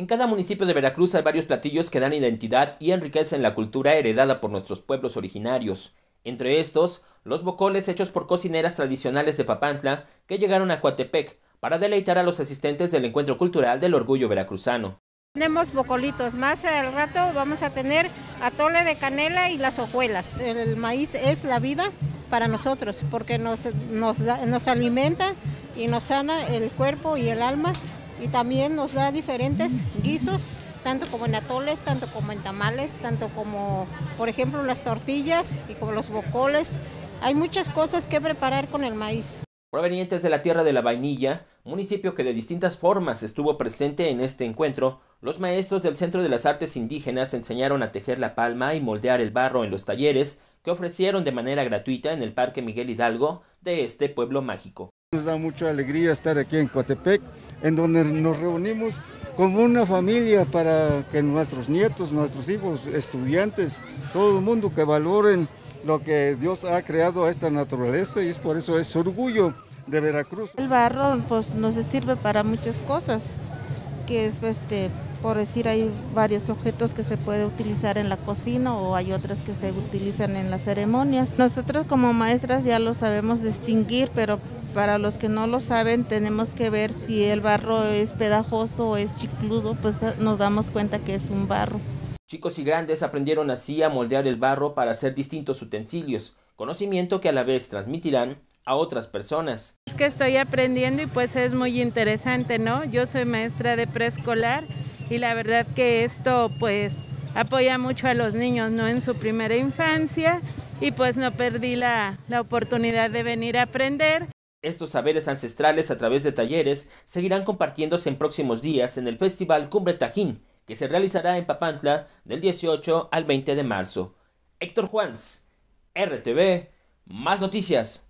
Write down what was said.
En cada municipio de Veracruz hay varios platillos que dan identidad y enriquecen la cultura heredada por nuestros pueblos originarios. Entre estos, los bocoles hechos por cocineras tradicionales de Papantla que llegaron a Coatepec para deleitar a los asistentes del encuentro cultural del orgullo veracruzano. Tenemos bocolitos, más al rato vamos a tener atole de canela y las hojuelas. El maíz es la vida para nosotros porque nos, nos, nos alimenta y nos sana el cuerpo y el alma y también nos da diferentes guisos, tanto como en atoles, tanto como en tamales, tanto como, por ejemplo, las tortillas y como los bocoles. Hay muchas cosas que preparar con el maíz. Provenientes de la tierra de la vainilla, municipio que de distintas formas estuvo presente en este encuentro, los maestros del Centro de las Artes Indígenas enseñaron a tejer la palma y moldear el barro en los talleres que ofrecieron de manera gratuita en el Parque Miguel Hidalgo de este pueblo mágico. Nos da mucha alegría estar aquí en Coatepec, en donde nos reunimos como una familia para que nuestros nietos, nuestros hijos, estudiantes, todo el mundo que valoren lo que Dios ha creado a esta naturaleza y es por eso es orgullo de Veracruz. El barro pues nos sirve para muchas cosas, que es este por decir hay varios objetos que se puede utilizar en la cocina o hay otras que se utilizan en las ceremonias. Nosotros como maestras ya lo sabemos distinguir, pero para los que no lo saben, tenemos que ver si el barro es pedajoso o es chicludo, pues eh, nos damos cuenta que es un barro. Chicos y grandes aprendieron así a moldear el barro para hacer distintos utensilios, conocimiento que a la vez transmitirán a otras personas. Es que estoy aprendiendo y pues es muy interesante, ¿no? Yo soy maestra de preescolar y la verdad que esto pues apoya mucho a los niños, ¿no? En su primera infancia y pues no perdí la, la oportunidad de venir a aprender. Estos saberes ancestrales a través de talleres seguirán compartiéndose en próximos días en el Festival Cumbre Tajín, que se realizará en Papantla del 18 al 20 de marzo. Héctor Juans, RTV, más noticias.